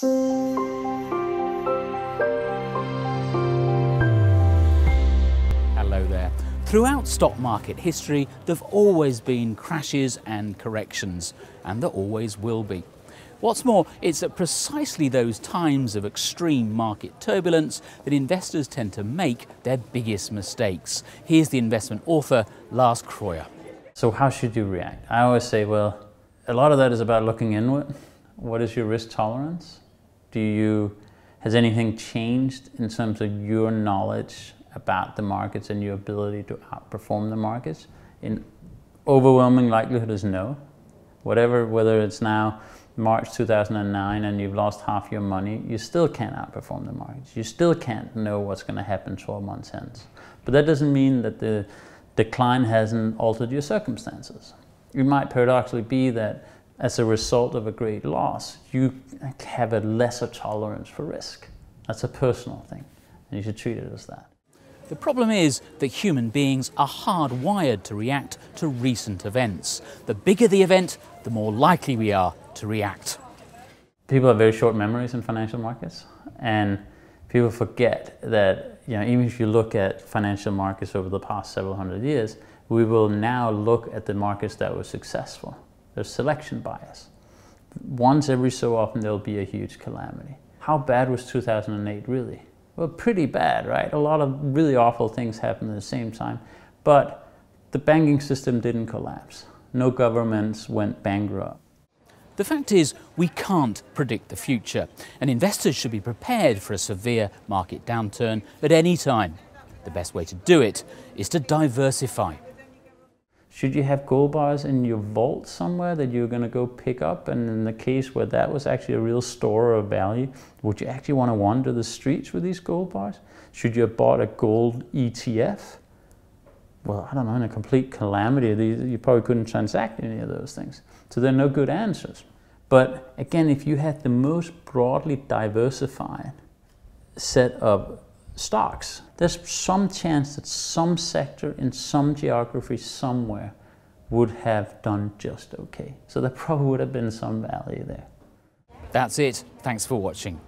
Hello there. Throughout stock market history, there have always been crashes and corrections, and there always will be. What's more, it's at precisely those times of extreme market turbulence that investors tend to make their biggest mistakes. Here's the investment author, Lars Kroijer. So, how should you react? I always say, well, a lot of that is about looking inward. What is your risk tolerance? Do you has anything changed in terms of your knowledge about the markets and your ability to outperform the markets? In overwhelming likelihood is no. Whatever, whether it's now March 2009 and you've lost half your money, you still can't outperform the markets. You still can't know what's going to happen 12 months hence. But that doesn't mean that the decline hasn't altered your circumstances. It might paradoxically be that as a result of a great loss, you have a lesser tolerance for risk. That's a personal thing, and you should treat it as that. The problem is that human beings are hardwired to react to recent events. The bigger the event, the more likely we are to react. People have very short memories in financial markets, and people forget that you know even if you look at financial markets over the past several hundred years, we will now look at the markets that were successful. There's selection bias. Once every so often there'll be a huge calamity. How bad was 2008 really? Well, pretty bad, right? A lot of really awful things happened at the same time, but the banking system didn't collapse. No governments went bankrupt. The fact is, we can't predict the future, and investors should be prepared for a severe market downturn at any time. The best way to do it is to diversify. Should you have gold bars in your vault somewhere that you're going to go pick up? And in the case where that was actually a real store of value, would you actually want to wander the streets with these gold bars? Should you have bought a gold ETF? Well, I don't know, in a complete calamity, these you probably couldn't transact any of those things. So there are no good answers. But again, if you had the most broadly diversified set of stocks, there's some chance that some sector in some geography somewhere would have done just okay. So there probably would have been some value there. That's it. Thanks for watching.